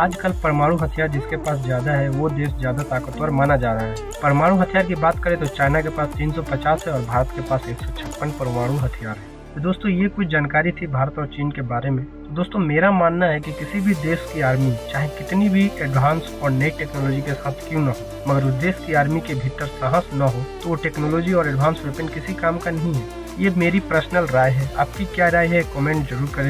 आजकल परमाणु हथियार जिसके पास ज़्यादा है, वो देश ज़्यादा ताकतवर माना जा रहा है। परमाणु हथियार की बात करें तो चाइना के पास 350 है और भारत के पास एक सौ छप्पन परमाणु हथियार है। तो दोस्तों, ये कुछ जानकारी थी भारत और चीन के बारे में। तो दोस्तों, मेरा मानना है कि किसी भी देश की आर्मी, चाहे कितनी भी एडवांस और नई टेक्नोलॉजी के साथ क्यों ना हो, मगर उस देश की आर्मी के भीतर साहस न हो तो वो टेक्नोलॉजी और एडवांस वेपन किसी काम का नहीं है। ये मेरी पर्सनल राय है। आपकी क्या राय है कमेंट ज़रूर करें।